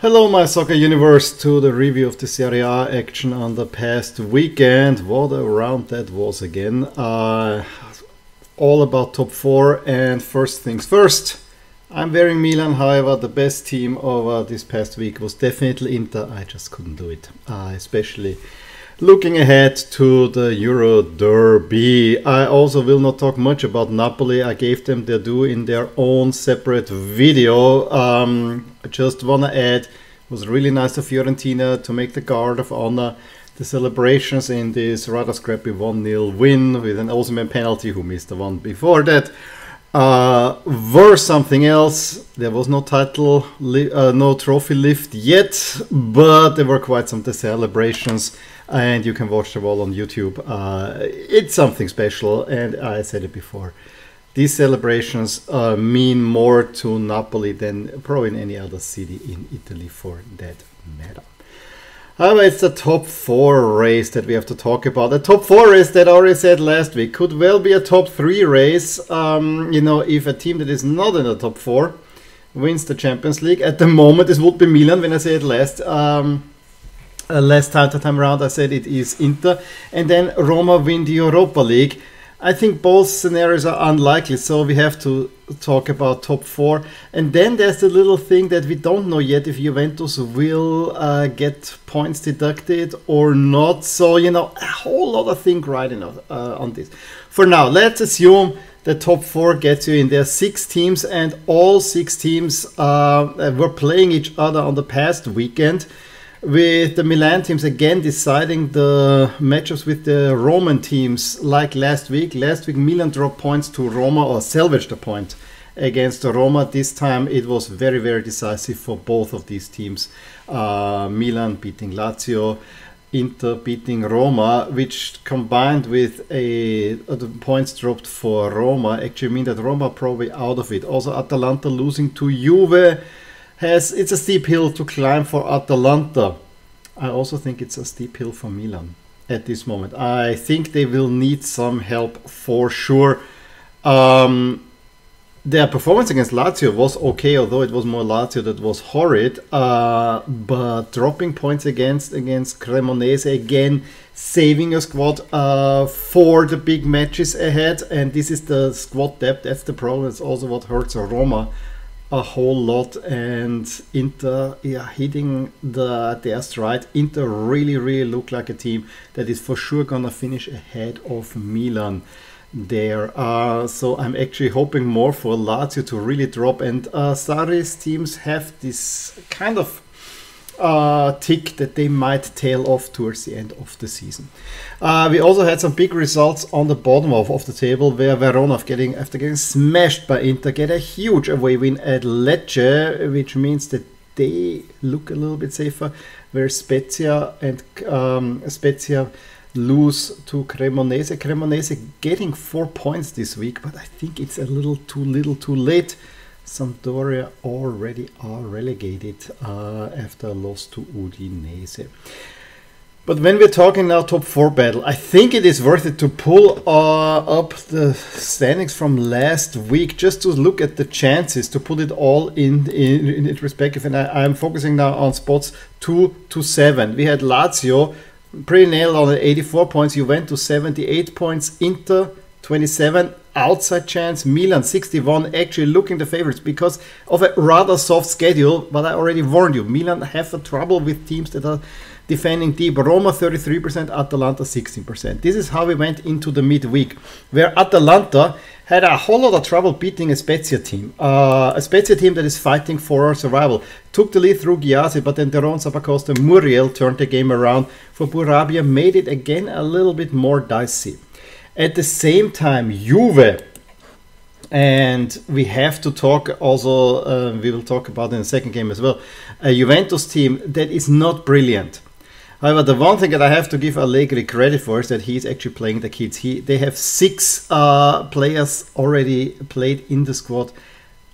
Hello, my soccer universe, to the review of the Serie A action on the past weekend. What a round that was again. Uh, all about top four, and first things first. I'm wearing Milan, however, the best team over this past week was definitely Inter. I just couldn't do it, uh, especially looking ahead to the Euro Derby. I also will not talk much about Napoli. I gave them their due in their own separate video. Um, I just want to add, it was really nice of Fiorentina to make the guard of honor. The celebrations in this rather scrappy 1 0 win with an Osimhen penalty, who missed the one before that, uh, were something else. There was no title, uh, no trophy lift yet, but there were quite some celebrations, and you can watch them all on YouTube. Uh, it's something special, and I said it before. These celebrations uh, mean more to Napoli than probably in any other city in Italy for that matter. However, it's the top four race that we have to talk about. The top four race that I already said last week could well be a top three race. Um, you know, if a team that is not in the top four wins the Champions League, at the moment this would be Milan. When I say it last, um, uh, last time, time around, I said it is Inter, and then Roma win the Europa League. I think both scenarios are unlikely, so we have to talk about top four. And then there's the little thing that we don't know yet if Juventus will uh, get points deducted or not. So, you know, a whole lot of think riding uh, on this. For now, let's assume the top four gets you in. There are six teams, and all six teams uh, were playing each other on the past weekend with the Milan teams again deciding the matchups with the Roman teams like last week. Last week, Milan dropped points to Roma or salvaged a point against Roma. This time, it was very, very decisive for both of these teams. Uh, Milan beating Lazio. Inter beating Roma, which combined with a uh, the points dropped for Roma actually mean that Roma probably out of it. Also, Atalanta losing to Juve has it's a steep hill to climb for Atalanta. I also think it's a steep hill for Milan at this moment. I think they will need some help for sure. Um, their performance against Lazio was okay, although it was more Lazio that was horrid. Uh, but dropping points against against Cremonese again, saving a squad uh, for the big matches ahead, and this is the squad depth. That's the problem. It's also what hurts Roma a whole lot and Inter yeah hitting the their stride Inter really really look like a team that is for sure gonna finish ahead of Milan. There uh, so I'm actually hoping more for Lazio to really drop. And uh, Sarri's teams have this kind of uh, tick that they might tail off towards the end of the season. Uh, we also had some big results on the bottom of, of the table where Verona, getting, after getting smashed by Inter, get a huge away win at Lecce, which means that they look a little bit safer. Where Spezia and um, Spezia lose to Cremonese. Cremonese getting four points this week, but I think it's a little too little too late. Sampdoria already are relegated uh, after a loss to Udinese. But when we're talking now top four battle, I think it is worth it to pull uh, up the standings from last week just to look at the chances to put it all in in, in. And I, am focusing now on spots two to seven. We had Lazio pretty nailed on at 84 points. You went to 78 points. Inter 27 outside chance. Milan 61 actually looking the favorites because of a rather soft schedule. But I already warned you, Milan have a trouble with teams that are defending deep. Roma 33%, Atalanta 16%. This is how we went into the midweek, where Atalanta had a whole lot of trouble beating a Spezia team. Uh, a Spezia team that is fighting for survival. Took the lead through Gyasi, but then de Roon Zappacosta Muriel turned the game around for Bourabia, made it again a little bit more dicey. At the same time, Juve, and we have to talk also, uh, we will talk about in the second game as well, a Juventus team that is not brilliant. However, the one thing that I have to give Allegri credit for is that he's actually playing the kids. He they have six uh, players already played in the squad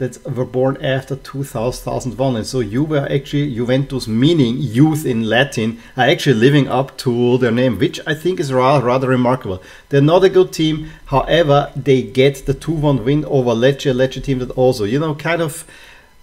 that were born after 2001 and so you were actually Juventus meaning youth in Latin are actually living up to their name which I think is rather, rather remarkable they're not a good team however they get the 2-1 win over Lecce Lecce team that also you know kind of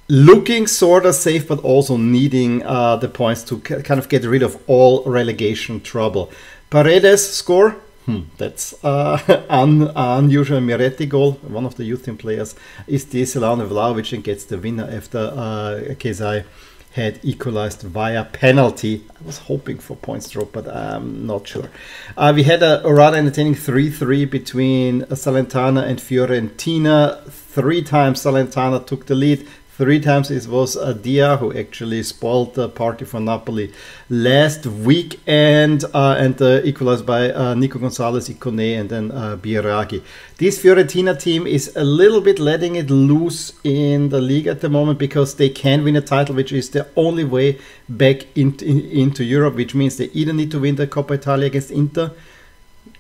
looking sort of safe, but also needing uh, the points to kind of get rid of all relegation trouble. Paredes score. Hmm, that's uh, un unusual Miretti goal. One of the youth team players is Deselano Vlahovic and gets the winner after uh, Ceesay had equalized via penalty. I was hoping for points drop, but I'm not sure. Uh, we had a, a rather entertaining 3-3 between Salernitana and Fiorentina. Three times Salernitana took the lead. Three times it was uh, Dia who actually spoiled the party for Napoli last week and uh, and uh, equalized by uh, Nico Gonzalez, Ikone, and then uh, Biraghi. This Fiorentina team is a little bit letting it loose in the league at the moment because they can win a title, which is the only way back in, in, into Europe, which means they either need to win the Coppa Italia against Inter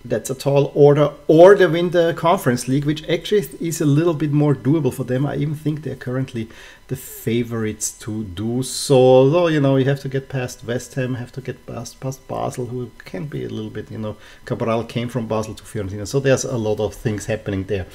that's a tall order, or they win the Conference League, which actually is a little bit more doable for them. I even think they're currently the favorites to do so. Though, you know, you have to get past West Ham, have to get past, past Basel, who can be a little bit, you know, Cabral came from Basel to Fiorentina. So there's a lot of things happening there.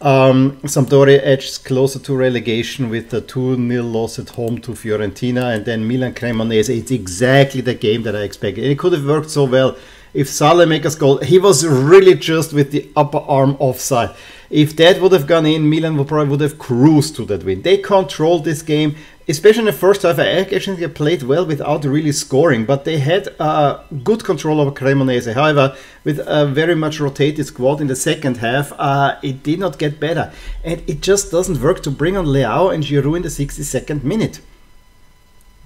Um, Sampdoria edged closer to relegation with a 2 0 loss at home to Fiorentina, and then Milan Cremonese. It's exactly the game that I expected. it could have worked so well if Saelemaekers goal, he was really just with the upper arm offside. If that would have gone in, Milan would probably would have cruised to that win. They controlled this game, especially in the first half. I actually they played well without really scoring, but they had uh, good control over Cremonese. However, with a very much rotated squad in the second half, uh, it did not get better, and it just doesn't work to bring on Leao and Giroud in the 62nd minute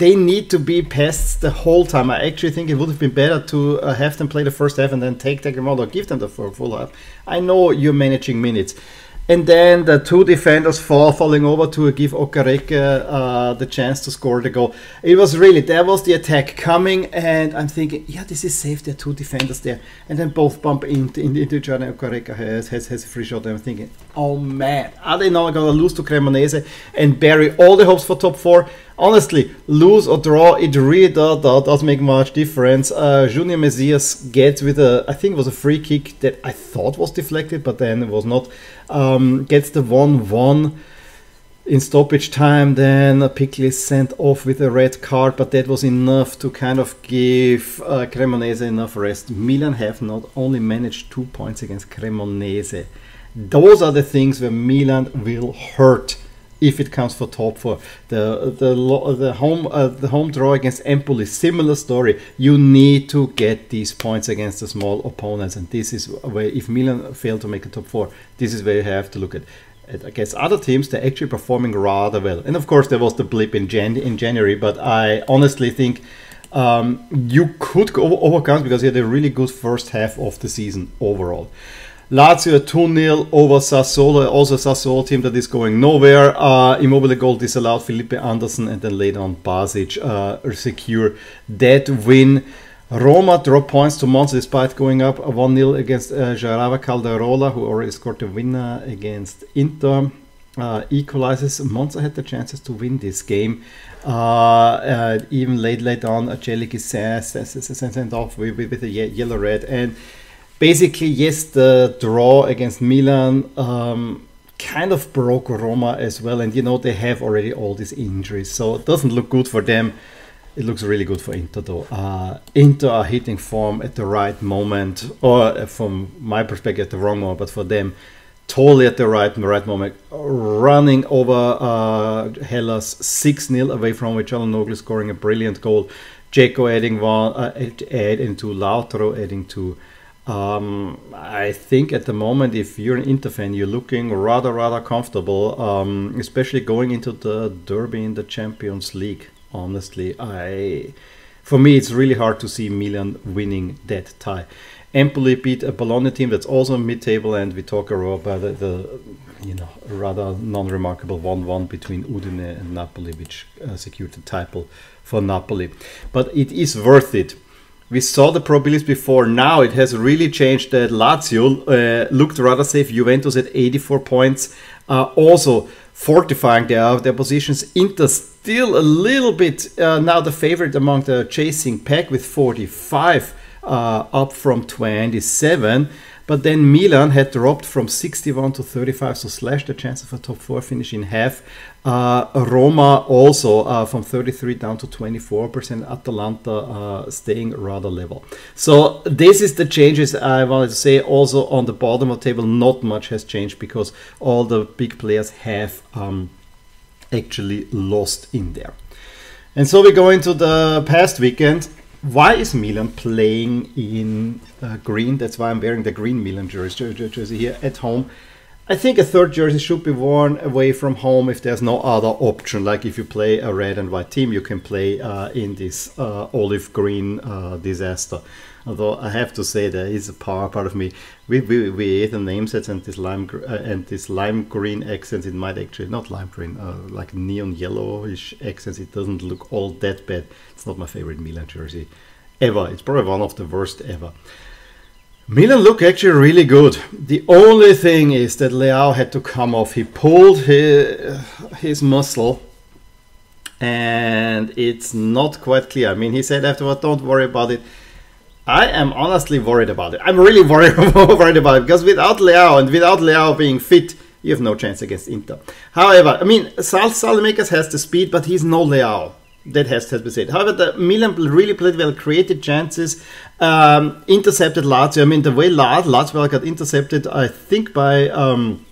they need to be pests the whole time. I actually think it would have been better to uh, have them play the first half and then take them out or give them the full, half. I know you're managing minutes. And then the two defenders fall falling over to give Okereke uh, the chance to score the goal. It was really, there was the attack coming, and I'm thinking, yeah, this is safe. There are two defenders there. And then both bump into, into each other. Okereke has, has, has a free shot. I'm thinking, oh man, are they now going to lose to Cremonese and bury all the hopes for top four? honestly, lose or draw, it really does, does, make much difference. Uh, Junior Messias gets with a, I think it was a free kick that I thought was deflected, but then it was not. Um, gets the 1 1 in stoppage time. Then Pickel is sent off with a red card, but that was enough to kind of give uh, Cremonese enough rest. Milan have not only managed two points against Cremonese. Those are the things where Milan will hurt if it comes for top four. The the the home uh, the home draw against Empoli, similar story. You need to get these points against the small opponents, and this is where if Milan fail to make a top four, this is where you have to look at. Against other teams, they're actually performing rather well. And of course, there was the blip in Jan in January, but I honestly think. Um, you could go overcome because you had a really good first half of the season overall. Lazio 2-0 over Sassuolo, also Sassuolo team that is going nowhere. Uh, Immobile goal disallowed Felipe Anderson and then later on Basic uh, secure that win. Roma drop points to Monza despite going up 1-0 against uh, Jarava Caldirola who already scored the winner against Inter. Uh, equalizes. Monza had the chances to win this game. Uh, uh, even late, late on, Celik is sent off with, with a yellow red and basically, yes, the draw against Milan um, kind of broke Roma as well. And you know, they have already all these injuries, so it doesn't look good for them. It looks really good for Inter though. Uh, Inter are hitting form at the right moment, or uh, from my perspective, at the wrong moment, but for them, totally at the right right moment. Running over uh, Hellas 6 0 away from which Noglu scoring a brilliant goal. Dzeko adding one, uh, adding to Lautaro, adding to um, I think at the moment, if you're an Inter fan, you're looking rather, rather comfortable, um, especially going into the Derby in the Champions League. Honestly, I, for me, it's really hard to see Milan winning that tie. Empoli beat a Bologna team that's also mid-table, and we talk about the, the you know rather non-remarkable 1-1 between Udine and Napoli, which uh, secured the title for Napoli. But it is worth it we saw the probabilities before. Now it has really changed that Lazio uh, looked rather safe. Juventus at 84 points, uh, also fortifying their, their positions. Inter still a little bit uh, now the favorite among the chasing pack with 45 uh, up from 27. But then Milan had dropped from 61 to 35, so slashed the chances a top four finish in half. Uh, Roma also uh, from 33 down to 24%. Atalanta uh, staying rather level. So this is the changes I wanted to say. Also on the bottom of the table, not much has changed because all the big players have um, actually lost in there. And so we go into the past weekend. Why is Milan playing in uh, green? That's why I'm wearing the green Milan jersey, jersey here at home. I think a third jersey should be worn away from home if there's no other option. Like if you play a red and white team, you can play uh, in this uh, olive green uh, disaster. Although I have to say there is a power part of me. We we, we ate the name sets and this lime uh, and this lime green accents. It might actually not lime green, uh, like neon yellowish accents. It doesn't look all that bad. It's not my favorite Milan jersey ever. It's probably one of the worst ever. Milan look actually really good. The only thing is that Leao had to come off. He pulled his, his muscle and it's not quite clear. I mean, he said afterward, don't worry about it. I am honestly worried about it. I'm really worried, worried about it because without Leao and without Leao being fit, you have no chance against Inter. However, I mean, Sal Saelemaekers has the speed, but he's no Leao that has to be said. However, the Milan really played well, created chances, um, intercepted Lazio. I mean, the way Lazio got intercepted, I think by um,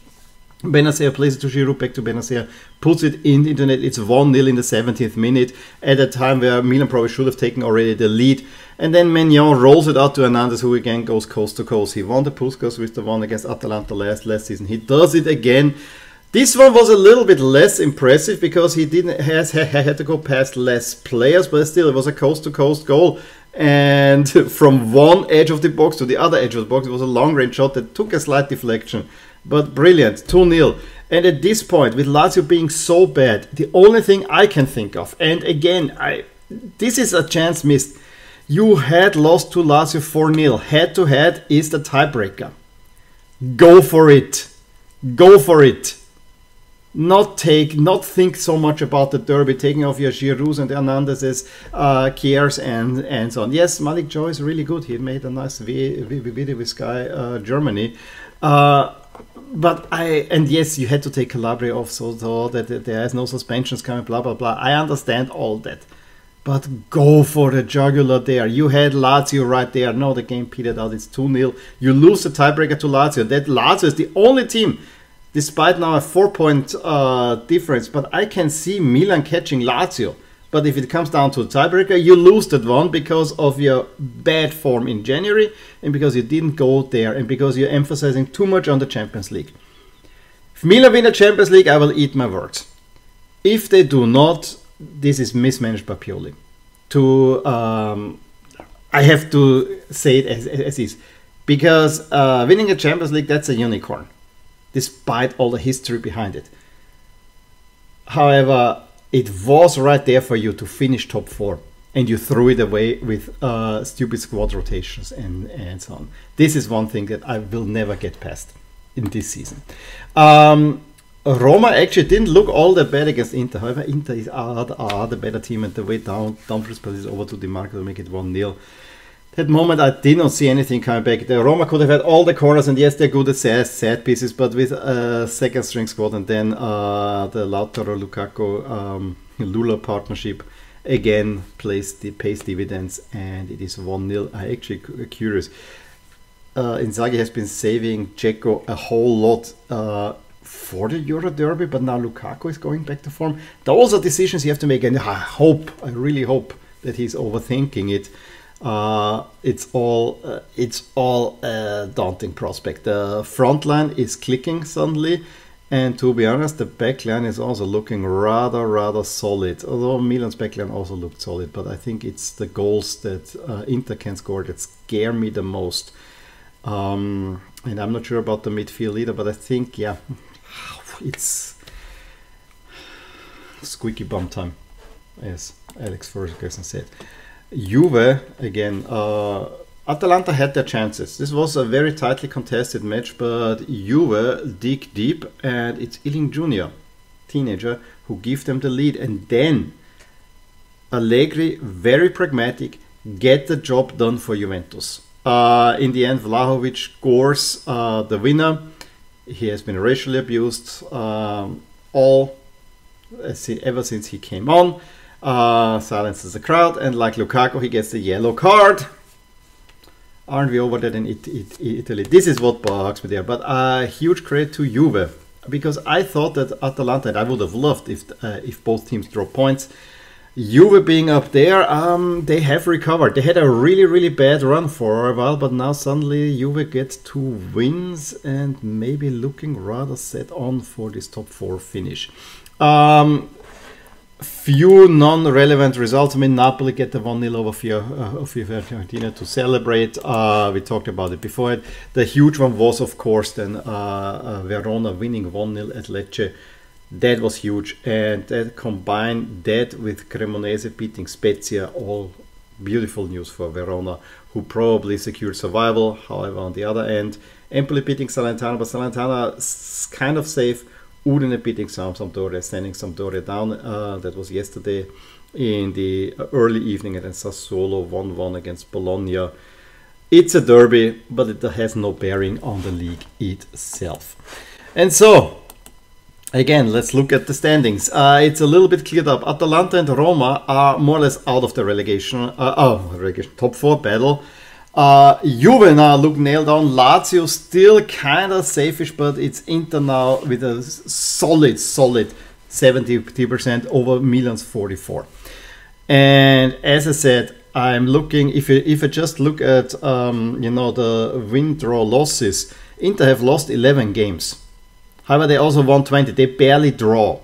Bennacer plays it to Giroud, back to Bennacer, puts it in the internet. It's 1 0 in the 17th minute at a time where Milan probably should have taken already the lead. And then Maignan rolls it out to Hernandez, who again goes coast to coast. He won the Puskas with the one against Atalanta last, last season. He does it again. This one was a little bit less impressive because he didn't has had to go past less players, but still it was a coast to coast goal. And from one edge of the box to the other edge of the box, it was a long range shot that took a slight deflection, but brilliant, 2 0. And at this point, with Lazio being so bad, the only thing I can think of, and again, I this is a chance missed. You had lost to Lazio 4 0. Head to head is the tiebreaker. Go for it. Go for it not take, not think so much about the derby, taking off your Giroud and Hernandez's uh, cares and and so on. Yes, Malick Thiaw is really good. He made a nice video with Sky uh, Germany. Uh, but I and yes, you had to take Calabria off so, so that there is no suspensions coming. Blah blah blah. I understand all that, but go for the jugular there. You had Lazio right there. No, the game petered out. It's two 0 You lose the tiebreaker to Lazio. That Lazio is the only team despite now a four point uh, difference. But I can see Milan catching Lazio. But if it comes down to a tiebreaker, you lose that one because of your bad form in January and because you didn't go there and because you're emphasizing too much on the Champions League. If Milan win the Champions League, I will eat my words. If they do not, this is mismanaged by Pioli. To um, I have to say it as, as is because uh, winning a Champions League that's a unicorn despite all the history behind it. However, it was right there for you to finish top four, and you threw it away with uh, stupid squad rotations and, and so on. This is one thing that I will never get past in this season. Um, Roma actually didn't look all that bad against Inter. However, Inter is are, are the better team, and the way down Dumfries passes over to Dimarco to make it 1 0 that moment I did not see anything coming back. The Roma could have had all the corners, and yes, they're good at set, set pieces, but with a second string squad and then uh, the Lautaro Lukaku um, Lula partnership again plays the pays dividends, and it is one 0 I actually curious. Uh, Inzaghi has been saving Dzeko a whole lot. Uh, for the Euro Derby, but now Lukaku is going back to form. Those are decisions you have to make, and I hope, I really hope that he's overthinking it uh, it's all uh, it's all a daunting prospect. The front line is clicking suddenly, and to be honest, the back line is also looking rather rather solid. Although Milan's back line also looked solid, but I think it's the goals that uh, Inter can score that scare me the most. Um, and I'm not sure about the midfield either, but I think yeah, it's squeaky bum time, as Alex Ferguson said. Juve again. Uh, Atalanta had their chances. This was a very tightly contested match, but Juve dig deep, and it's Iling Junior, teenager, who give them the lead, and then Allegri, very pragmatic, get the job done for Juventus. Uh, in the end, Vlahovic scores uh, the winner. He has been racially abused um, all ever since he came on. Uh, silences the crowd, and like Lukaku, he gets the yellow card. Aren't we over that in it, it, Italy? This is what bugs me there. But a uh, huge credit to Juve because I thought that Atalanta, and I would have loved if uh, if both teams drop points. Juve being up there, um, they have recovered. They had a really, really bad run for a while, but now suddenly Juve gets two wins and maybe looking rather set on for this top four finish. Um, few non-relevant results. I mean, Napoli get the 1-0 over Fiorentina uh, to celebrate. Uh, we talked about it before. The huge one was, of course, then uh, uh, Verona winning 1-0 at Lecce. That was huge. And that combined that with Cremonese beating Spezia, all beautiful news for Verona, who probably secured survival. However, on the other end, Empoli beating Salernitana, but Salernitana is kind of safe Udine beating Sampdoria, sending Sampdoria down. Uh, that was yesterday in the early evening, and then Sassuolo 1 1 against Bologna. It's a derby, but it has no bearing on the league itself. And so, again, let's look at the standings. Uh, it's a little bit cleared up. Atalanta and Roma are more or less out of the relegation, uh, oh, relegation top four battle. Uh, Juve now look nailed on. Lazio still kind of safeish, but it's Inter now with a solid, solid 70% over Milan's 44. And as I said, I'm looking if you, if I just look at um, you know the win draw losses, Inter have lost 11 games. However, they also won 20. They barely draw.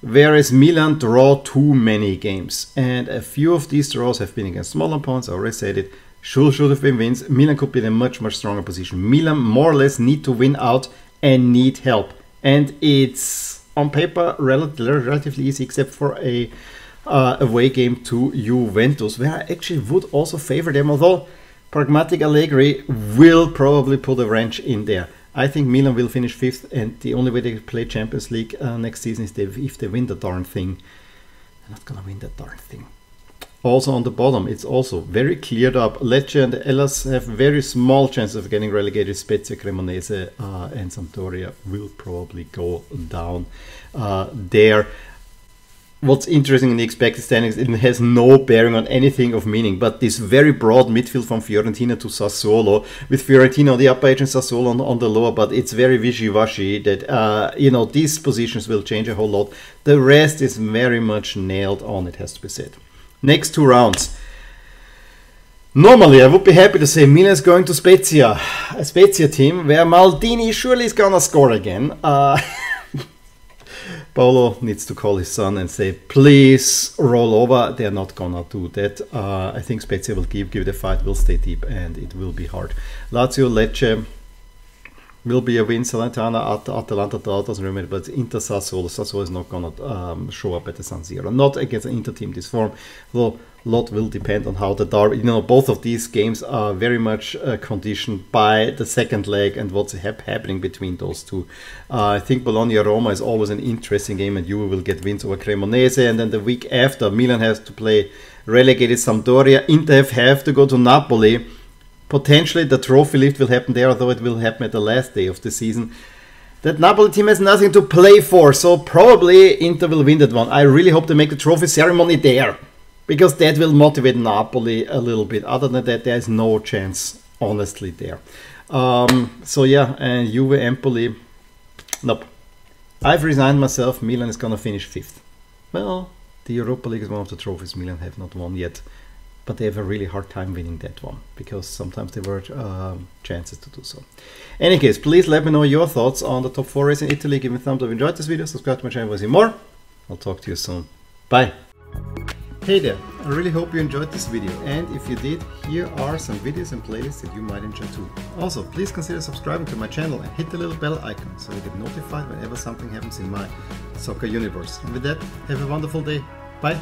Whereas Milan draw too many games, and a few of these draws have been against smaller opponents. I already said it should, should have been wins. Milan could be in a much, much stronger position. Milan more or less need to win out and need help. And it's on paper relatively easy except for a uh, away game to Juventus, where I actually would also favor them, although pragmatic Allegri will probably put a wrench in there. I think Milan will finish fifth, and the only way they play Champions League uh, next season is if they win the darn thing. They're not gonna win the darn thing. Also on the bottom, it's also very cleared up. Lecce and Hellas have very small chances of getting relegated. Spezia, Cremonese uh, and Sampdoria will probably go down uh, there. What's interesting in the expected standings, it has no bearing on anything of meaning, but this very broad midfield from Fiorentina to Sassuolo, with Fiorentina on the upper edge and Sassuolo on, on the lower, but it's very wishy-washy that, uh, you know, these positions will change a whole lot. The rest is very much nailed on, it has to be said. Next two rounds. Normally, I would be happy to say Milan is going to Spezia, a Spezia team where Maldini surely is gonna score again. Uh, Paolo needs to call his son and say, please roll over. They're not gonna do that. Uh, I think Spezia will give, give the fight, will stay deep, and it will be hard. Lazio, Lecce, will be a win. Salernitana, At Atalanta doesn't remember, but Inter Sassuolo. Sassuolo is not going to um, show up at the San Siro. Not against an Inter team this form, though a lot will depend on how the derby. You know, both of these games are very much uh, conditioned by the second leg and what's hap happening between those two. Uh, I think Bologna Roma is always an interesting game, and you will get wins over Cremonese. And then the week after, Milan has to play relegated Sampdoria. Inter have to go to Napoli potentially the trophy lift will happen there, although it will happen at the last day of the season. That Napoli team has nothing to play for, so probably Inter will win that one. I really hope they make the trophy ceremony there, because that will motivate Napoli a little bit. Other than that, there is no chance, honestly, there. Um, so yeah, and Juve Empoli, nope. I've resigned myself. Milan is gonna finish fifth. Well, the Europa League is one of the trophies Milan have not won yet but they have a really hard time winning that one because sometimes there were uh, chances to do so. Any case, please let me know your thoughts on the top four race in Italy. Give me a thumbs up if you enjoyed this video. Subscribe to my channel to see more. I'll talk to you soon. Bye. Hey there, I really hope you enjoyed this video and if you did, here are some videos and playlists that you might enjoy too. Also, please consider subscribing to my channel and hit the little bell icon so you get notified whenever something happens in my soccer universe. And with that, have a wonderful day. Bye.